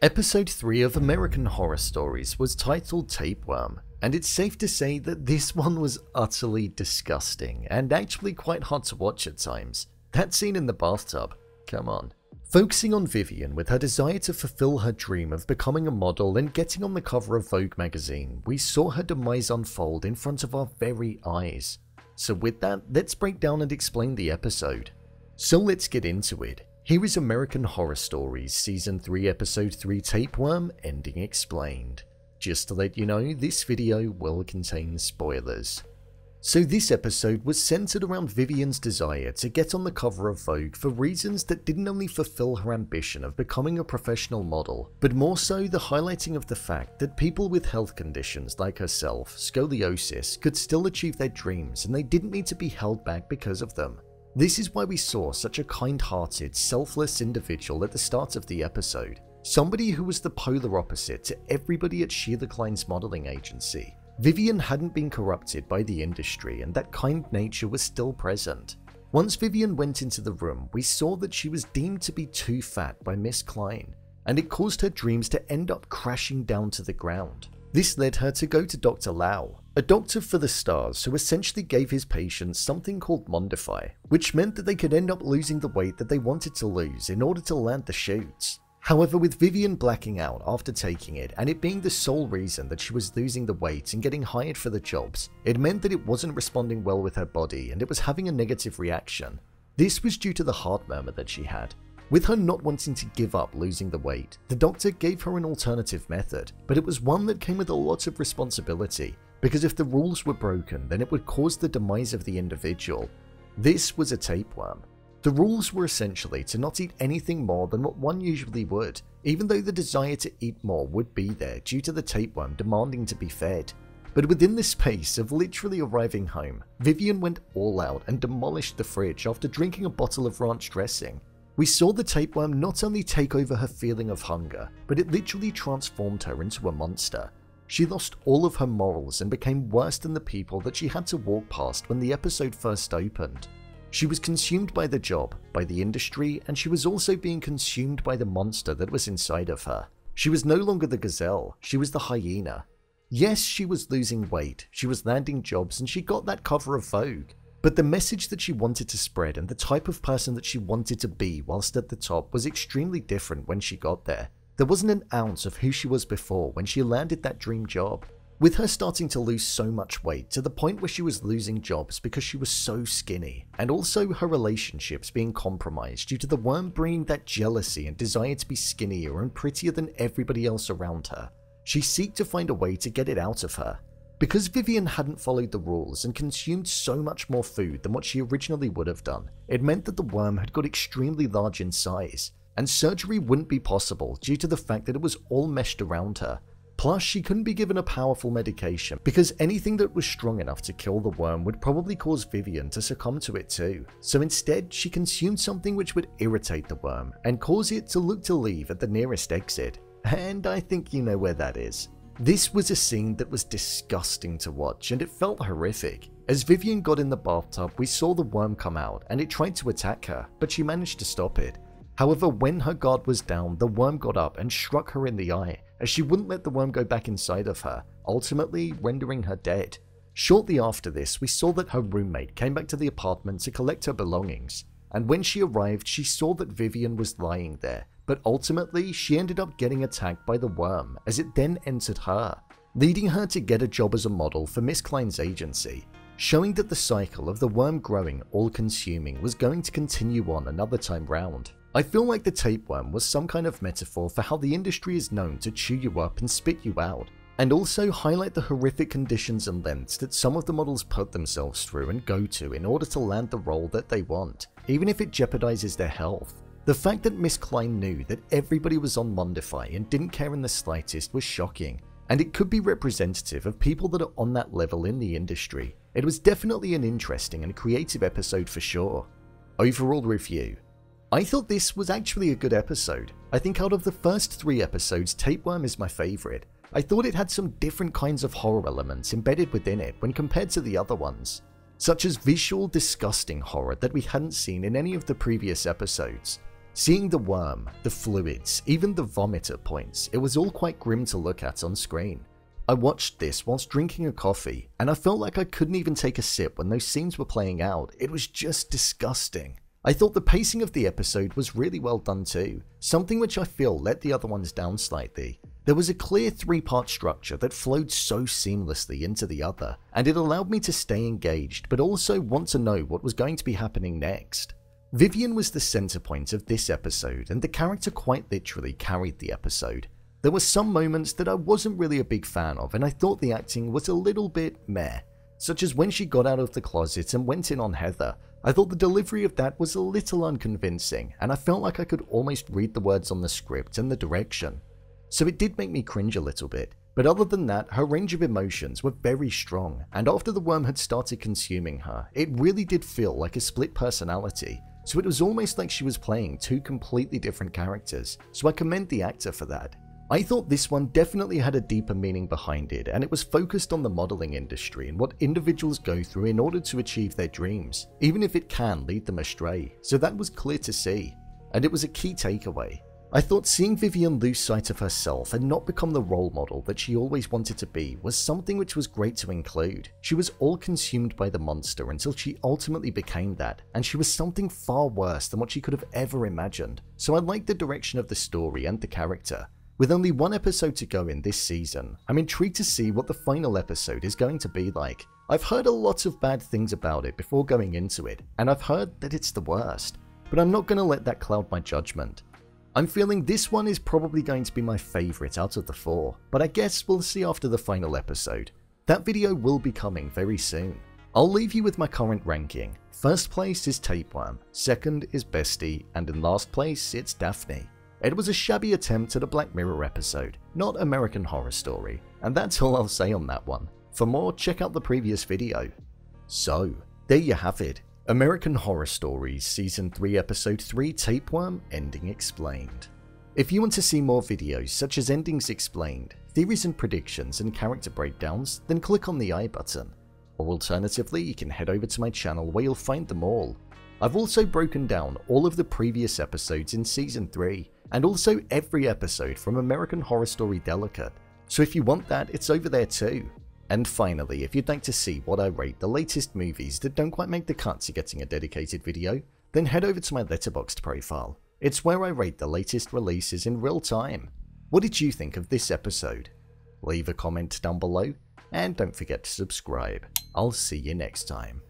Episode 3 of American Horror Stories was titled Tapeworm, and it's safe to say that this one was utterly disgusting and actually quite hard to watch at times. That scene in the bathtub, come on. Focusing on Vivian with her desire to fulfill her dream of becoming a model and getting on the cover of Vogue magazine, we saw her demise unfold in front of our very eyes. So with that, let's break down and explain the episode. So let's get into it. Here is American Horror Stories Season 3 Episode 3 Tapeworm Ending Explained. Just to let you know, this video will contain spoilers. So this episode was centered around Vivian's desire to get on the cover of Vogue for reasons that didn't only fulfill her ambition of becoming a professional model, but more so the highlighting of the fact that people with health conditions like herself, scoliosis, could still achieve their dreams and they didn't need to be held back because of them. This is why we saw such a kind-hearted, selfless individual at the start of the episode. Somebody who was the polar opposite to everybody at Sheila Klein's modeling agency. Vivian hadn't been corrupted by the industry and that kind nature was still present. Once Vivian went into the room, we saw that she was deemed to be too fat by Miss Klein, and it caused her dreams to end up crashing down to the ground. This led her to go to Dr. Lau, a doctor for the stars who essentially gave his patients something called Mondify, which meant that they could end up losing the weight that they wanted to lose in order to land the shoots. However, with Vivian blacking out after taking it and it being the sole reason that she was losing the weight and getting hired for the jobs, it meant that it wasn't responding well with her body and it was having a negative reaction. This was due to the heart murmur that she had, with her not wanting to give up losing the weight, the doctor gave her an alternative method, but it was one that came with a lot of responsibility, because if the rules were broken, then it would cause the demise of the individual. This was a tapeworm. The rules were essentially to not eat anything more than what one usually would, even though the desire to eat more would be there due to the tapeworm demanding to be fed. But within the space of literally arriving home, Vivian went all out and demolished the fridge after drinking a bottle of ranch dressing, we saw the tapeworm not only take over her feeling of hunger, but it literally transformed her into a monster. She lost all of her morals and became worse than the people that she had to walk past when the episode first opened. She was consumed by the job, by the industry, and she was also being consumed by the monster that was inside of her. She was no longer the gazelle, she was the hyena. Yes, she was losing weight, she was landing jobs, and she got that cover of Vogue. But the message that she wanted to spread and the type of person that she wanted to be whilst at the top was extremely different when she got there. There wasn't an ounce of who she was before when she landed that dream job. With her starting to lose so much weight to the point where she was losing jobs because she was so skinny, and also her relationships being compromised due to the worm bringing that jealousy and desire to be skinnier and prettier than everybody else around her, she seeked to find a way to get it out of her, because Vivian hadn't followed the rules and consumed so much more food than what she originally would have done, it meant that the worm had got extremely large in size, and surgery wouldn't be possible due to the fact that it was all meshed around her. Plus, she couldn't be given a powerful medication because anything that was strong enough to kill the worm would probably cause Vivian to succumb to it too. So instead, she consumed something which would irritate the worm and cause it to look to leave at the nearest exit. And I think you know where that is. This was a scene that was disgusting to watch and it felt horrific. As Vivian got in the bathtub, we saw the worm come out and it tried to attack her, but she managed to stop it. However, when her guard was down, the worm got up and struck her in the eye, as she wouldn't let the worm go back inside of her, ultimately rendering her dead. Shortly after this, we saw that her roommate came back to the apartment to collect her belongings, and when she arrived, she saw that Vivian was lying there, but ultimately she ended up getting attacked by the worm as it then entered her, leading her to get a job as a model for Miss Klein's agency, showing that the cycle of the worm growing all-consuming was going to continue on another time round. I feel like the tapeworm was some kind of metaphor for how the industry is known to chew you up and spit you out, and also highlight the horrific conditions and lengths that some of the models put themselves through and go to in order to land the role that they want, even if it jeopardizes their health. The fact that Miss Klein knew that everybody was on Mondify and didn't care in the slightest was shocking, and it could be representative of people that are on that level in the industry. It was definitely an interesting and creative episode for sure. Overall review. I thought this was actually a good episode. I think out of the first three episodes, Tapeworm is my favourite. I thought it had some different kinds of horror elements embedded within it when compared to the other ones, such as visual disgusting horror that we hadn't seen in any of the previous episodes, Seeing the worm, the fluids, even the vomit at points, it was all quite grim to look at on screen. I watched this whilst drinking a coffee, and I felt like I couldn't even take a sip when those scenes were playing out. It was just disgusting. I thought the pacing of the episode was really well done too, something which I feel let the other ones down slightly. There was a clear three part structure that flowed so seamlessly into the other, and it allowed me to stay engaged but also want to know what was going to be happening next. Vivian was the center point of this episode, and the character quite literally carried the episode. There were some moments that I wasn't really a big fan of, and I thought the acting was a little bit meh, such as when she got out of the closet and went in on Heather. I thought the delivery of that was a little unconvincing, and I felt like I could almost read the words on the script and the direction. So it did make me cringe a little bit, but other than that, her range of emotions were very strong, and after the worm had started consuming her, it really did feel like a split personality, so it was almost like she was playing two completely different characters, so I commend the actor for that. I thought this one definitely had a deeper meaning behind it, and it was focused on the modeling industry and what individuals go through in order to achieve their dreams, even if it can lead them astray, so that was clear to see. And it was a key takeaway. I thought seeing Vivian lose sight of herself and not become the role model that she always wanted to be was something which was great to include. She was all consumed by the monster until she ultimately became that, and she was something far worse than what she could have ever imagined. So I liked the direction of the story and the character, with only one episode to go in this season, I'm intrigued to see what the final episode is going to be like. I've heard a lot of bad things about it before going into it, and I've heard that it's the worst, but I'm not going to let that cloud my judgment. I'm feeling this one is probably going to be my favourite out of the four, but I guess we'll see after the final episode. That video will be coming very soon. I'll leave you with my current ranking. First place is Tapeworm, second is Bestie, and in last place it's Daphne. It was a shabby attempt at a Black Mirror episode, not American Horror Story, and that's all I'll say on that one. For more, check out the previous video. So, there you have it. American Horror Stories Season 3 Episode 3 Tapeworm Ending Explained. If you want to see more videos such as Endings Explained, theories and predictions and character breakdowns, then click on the I button. Or alternatively, you can head over to my channel where you'll find them all. I've also broken down all of the previous episodes in Season 3, and also every episode from American Horror Story Delicate, so if you want that, it's over there too. And finally, if you'd like to see what I rate the latest movies that don't quite make the cut to getting a dedicated video, then head over to my Letterboxd profile. It's where I rate the latest releases in real time. What did you think of this episode? Leave a comment down below, and don't forget to subscribe. I'll see you next time.